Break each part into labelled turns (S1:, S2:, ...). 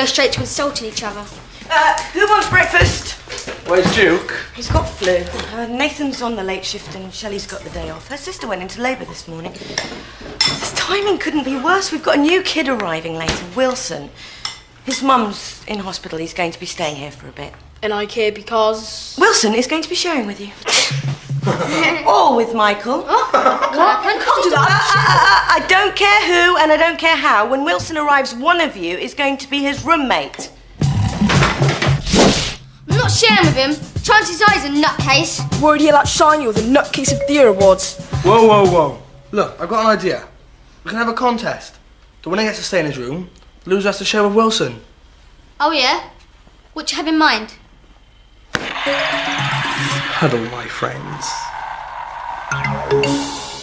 S1: chat and go straight to insulting each other.
S2: Uh, who wants breakfast?
S3: Where's Duke?
S2: He's got flu. Uh, Nathan's on the late shift and Shelley's got the day off. Her sister went into labour this morning. This timing couldn't be worse. We've got a new kid arriving later, Wilson. His mum's in hospital. He's going to be staying here for a bit.
S4: And I care because.
S2: Wilson is going to be sharing with you. or with Michael.
S1: What? Can't do
S2: I, I- I- I don't care who and I don't care how. When Wilson arrives, one of you is going to be his roommate.
S1: I'm not sharing with him. Chances are he's a nutcase.
S4: Worried he'll outshine you with the nutcase of the year awards.
S3: Whoa, whoa, whoa. Look, I've got an idea. We can have a contest. The winner gets to stay in his room, the loser has to share with Wilson.
S1: Oh, yeah? What do you have in mind?
S3: Huddle, my friends.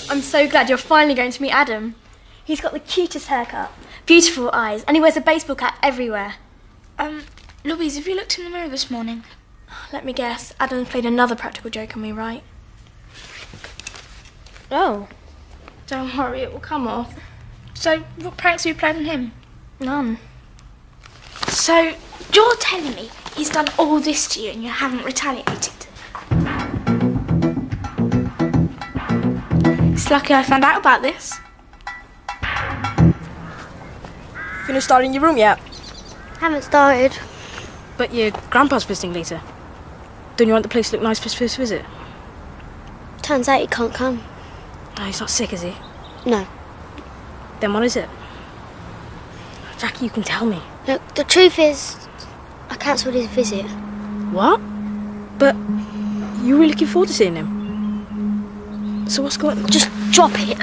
S5: I'm so glad you're finally going to meet Adam. He's got the cutest haircut, beautiful eyes, and he wears a baseball cap everywhere.
S6: Um, Louise, have you looked in the mirror this morning?
S5: Let me guess, Adam's played another practical joke on me, right? Oh,
S6: Don't worry, it will come off. So, what pranks have you played on him?
S5: none.
S6: So, you're telling me he's done all this to you and you haven't retaliated? It's lucky I found out about this.
S4: Finished starting your room yet?
S5: Haven't started.
S4: But your grandpa's visiting later. Don't you want the place to look nice for his first visit?
S5: Turns out he can't come.
S4: No, he's not sick, is he?
S5: No.
S4: Then what is it? Jackie, you can tell me.
S5: Look, the truth is, I cancelled his visit.
S4: What? But you were looking forward to seeing him. So what's going on?
S5: Just drop it.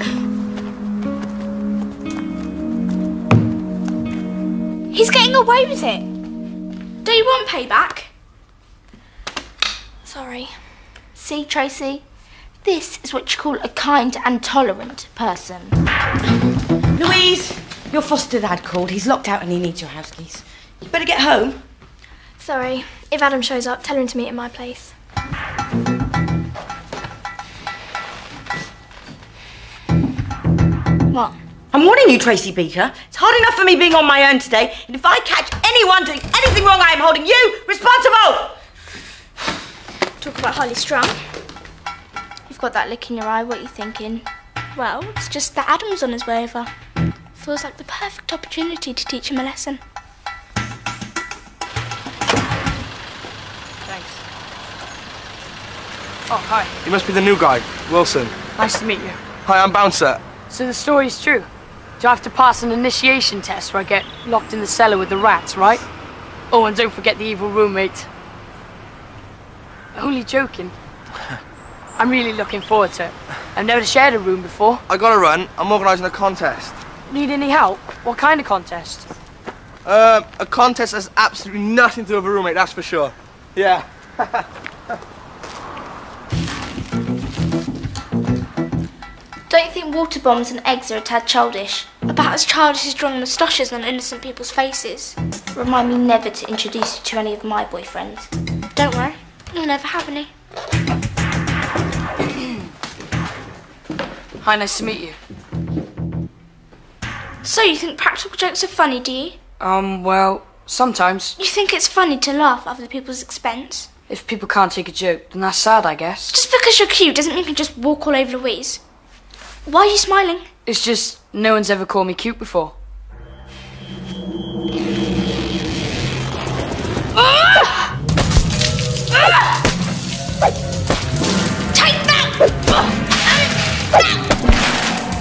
S6: He's getting away with it. Do you want payback?
S5: Sorry.
S6: See, Tracy? This is what you call a kind and tolerant person.
S2: Louise, your foster dad called. He's locked out and he needs your house keys. You better get home.
S5: Sorry. If Adam shows up, tell him to meet at my place.
S6: What?
S2: I'm warning you, Tracy Beaker. It's hard enough for me being on my own today, and if I catch anyone doing anything wrong, I am holding you responsible!
S5: Talk about highly strung.
S6: You've got that look in your eye. What are you thinking? Well, it's just that Adam's on his way over. Feels like the perfect opportunity to teach him a lesson.
S2: Thanks.
S7: Oh, hi.
S3: You must be the new guy, Wilson.
S7: Nice to meet you.
S3: Hi, I'm Bouncer.
S7: So the story's true. Do I have to pass an initiation test where I get locked in the cellar with the rats, right? Oh, and don't forget the evil roommate. Only joking. I'm really looking forward to it. I've never shared a room before.
S3: I gotta run. I'm organising a contest.
S7: Need any help? What kind of contest?
S3: Um, a contest has absolutely nothing to do with a roommate, that's for sure. Yeah.
S6: Don't you think water bombs and eggs are a tad childish? About as childish as drawing moustaches on innocent people's faces. Remind me never to introduce you to any of my boyfriends. Don't worry, you'll never have any.
S7: Hi, nice to meet you.
S6: So you think practical jokes are funny, do you?
S7: Um, well, sometimes.
S6: You think it's funny to laugh at other people's expense?
S7: If people can't take a joke, then that's sad, I guess.
S6: Just because you're cute doesn't mean you can just walk all over Louise. Why are you smiling?
S7: It's just no one's ever called me cute before.
S6: Take that!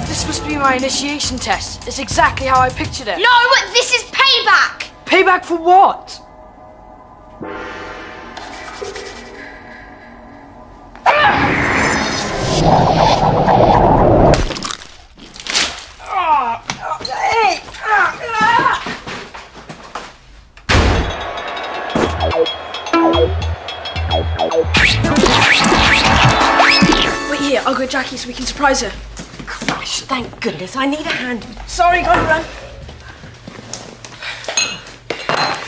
S7: This must be my initiation test. It's exactly how I pictured it.
S6: No, this is payback!
S7: Payback for what?
S4: Wait here, I'll go Jackie so we can surprise her.
S2: Gosh, thank goodness. I need a hand.
S4: Sorry, gotta run.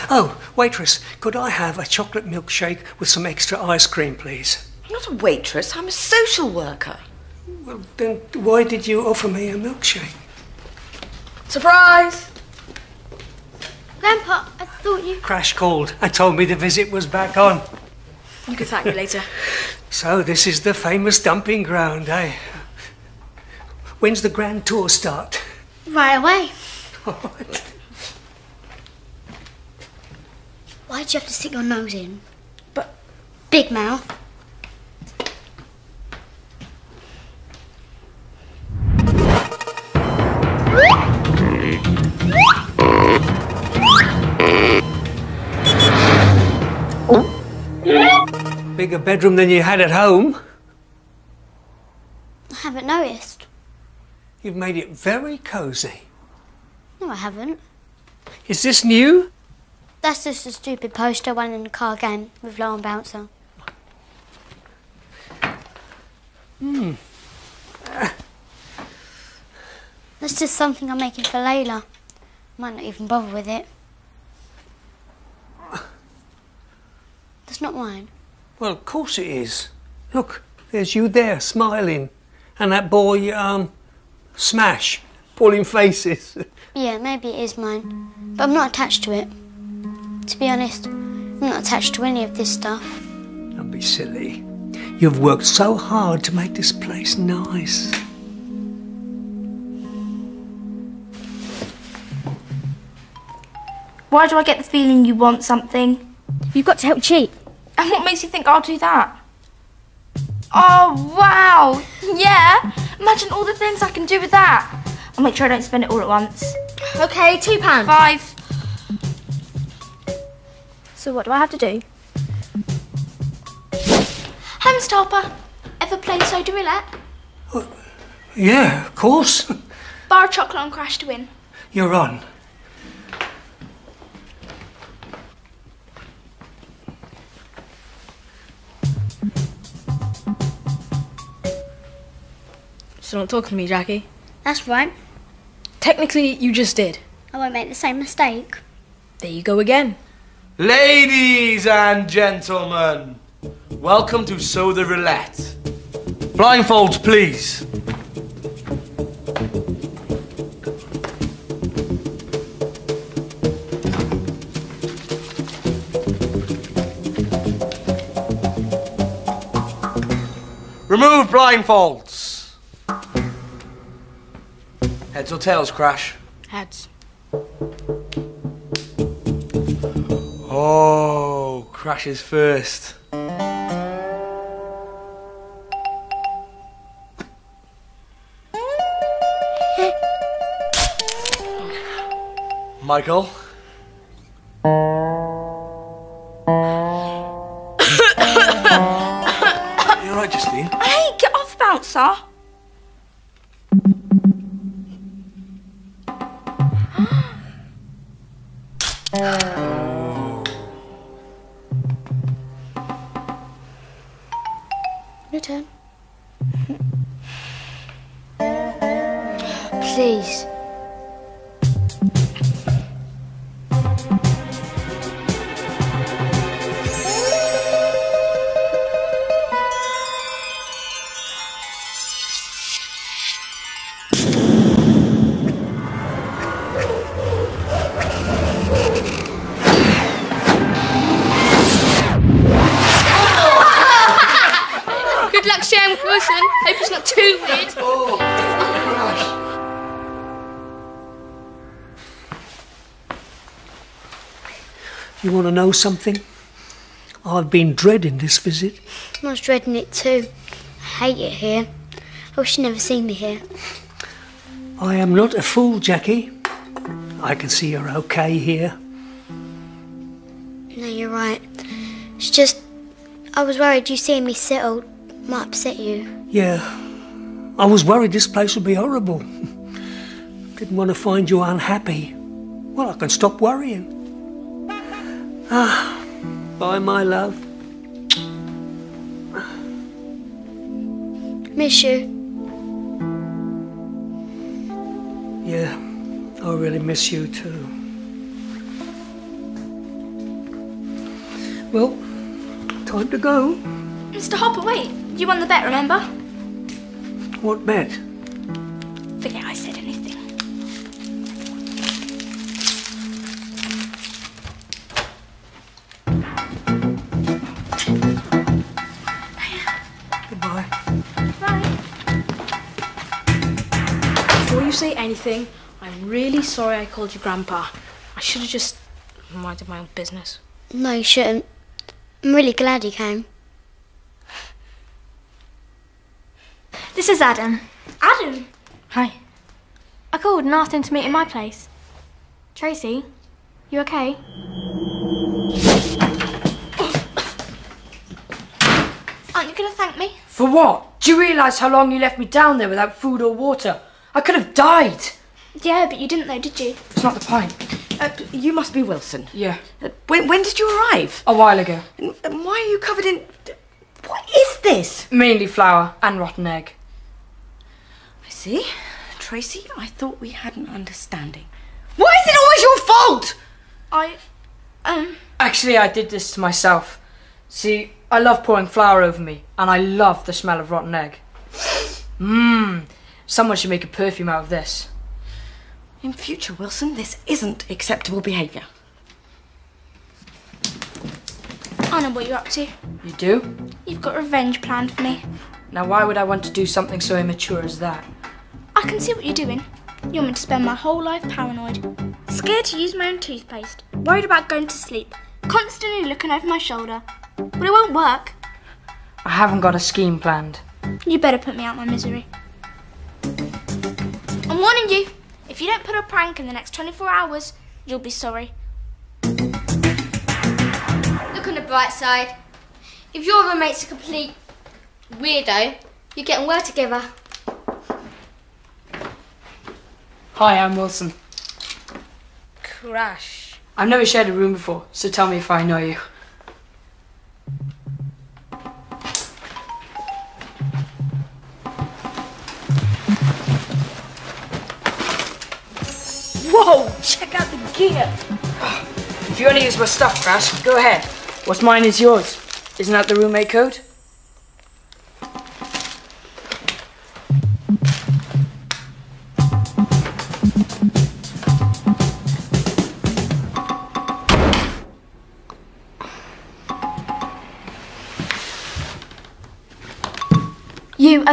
S8: Oh, waitress, could I have a chocolate milkshake with some extra ice cream, please?
S2: I'm not a waitress. I'm a social worker.
S8: Well, then why did you offer me a milkshake?
S4: Surprise!
S9: Grandpa, I thought you.
S8: Crash called and told me the visit was back on.
S4: You can thank me later.
S8: So this is the famous dumping ground, eh? When's the grand tour start?
S9: Right away. Why'd you have to stick your nose in? But big mouth.
S8: Bigger bedroom than you had at home.
S9: I haven't noticed.
S8: You've made it very cosy.
S9: No, I haven't.
S8: Is this new?
S9: That's just a stupid poster one in the car game with Lauren Bouncer.
S8: Hmm.
S9: That's just something I'm making for Layla. Might not even bother with it. That's not mine.
S8: Well, of course it is. Look, there's you there, smiling. And that boy, um, Smash, pulling faces.
S9: Yeah, maybe it is mine. But I'm not attached to it. To be honest, I'm not attached to any of this stuff.
S8: Don't be silly. You've worked so hard to make this place nice.
S6: Why do I get the feeling you want something?
S9: You've got to help cheat.
S6: And what makes you think I'll do that? Oh, wow. Yeah. Imagine all the things I can do with that. I'll make sure I don't spend it all at once.
S1: Okay, two pounds.
S6: Five.
S5: So what do I have to do?
S6: Hamster Hopper. Ever played Soda Roulette?
S8: Yeah, of course.
S6: Bar of chocolate on Crash to win.
S8: You're on.
S4: So don't talk to me, Jackie.
S9: That's right.
S4: Technically, you just did.
S9: Oh, I won't make the same mistake.
S4: There you go again.
S3: Ladies and gentlemen, welcome to Soda Roulette. Blindfolds, please. Remove blindfolds. Heads or tails, Crash?
S4: Heads.
S3: Oh, Crash is first. Michael? you alright, Justine?
S6: Hey, get off, Bouncer.
S1: Hope it's not too.
S8: You want to know something? I've been dreading this visit.
S9: I was dreading it too. I hate it here. I wish you'd never seen me here.
S8: I am not a fool, Jackie. I can see you're okay here.
S9: No, you're right. It's just, I was worried you seeing me settled might upset you.
S8: Yeah, I was worried this place would be horrible. Didn't want to find you unhappy. Well, I can stop worrying. Ah, bye, my love.
S9: Miss you.
S8: Yeah, I really miss you too. Well, time to go.
S6: Mr. Hopper, wait. You won the bet, remember?
S8: What bet?
S6: Forget I said anything. Goodbye. Bye.
S4: Before you say anything, I'm really sorry I called you Grandpa. I should have just minded my own business.
S9: No, you shouldn't. I'm really glad you came.
S6: This is Adam. Adam?
S4: Hi.
S6: I called and asked him to meet in my place. Tracy, you okay?
S1: Aren't you going to thank me?
S7: For what? Do you realise how long you left me down there without food or water? I could have died.
S6: Yeah, but you didn't though, did you?
S7: It's not the point.
S2: Uh, you must be Wilson.
S7: Yeah,
S2: Uh, when, when did you arrive?
S7: a while ago.
S2: And, and why are you covered in. What is this?
S7: Mainly flour and rotten egg.
S2: I see. Tracy, I thought we had an understanding. Why is it always your fault?
S6: I. Um.
S7: Actually, I did this to myself. See, I love pouring flour over me, and I love the smell of rotten egg. Mmm. Someone should make a perfume out of this.
S2: In future, Wilson, this isn't acceptable behaviour.
S6: I know what you're up to.
S7: You do?
S6: You've got revenge planned for me.
S7: Now, why would I want to do something so immature as that?
S6: I can see what you're doing. You want me to spend my whole life paranoid, scared to use my own toothpaste, worried about going to sleep, constantly looking over my shoulder. But it won't work.
S7: I haven't got a scheme planned.
S6: You better put me out my misery. I'm warning you. If you don't put a prank in the next 24 hours, you'll be sorry.
S1: Look on the bright side. If your roommate's a complete weirdo, you're getting well together.
S7: Hi, I'm Wilson.
S4: Crash.
S7: I've never shared a room before, so tell me if I know you.
S4: Whoa! Check out the gear.
S7: If you want to use my stuff, Crash, go ahead. What's mine is yours. Isn't that the roommate code?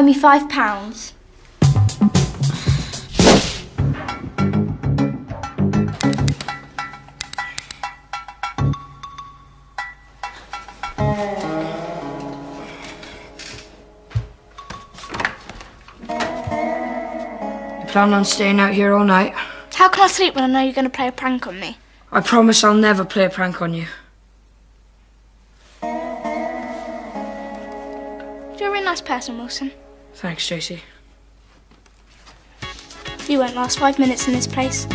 S6: Me five pounds.
S7: You plan on staying out here all night?
S6: How can I sleep when I know you're going to play a prank on me?
S7: I promise I'll never play a prank on you.
S6: You're a really nice person, Wilson.
S7: Thanks, Tracy.
S6: You won't last five minutes in this place.